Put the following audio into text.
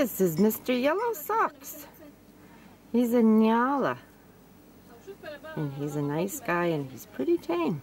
This is Mr. Yellow Socks. He's a Nyala. And he's a nice guy and he's pretty tame.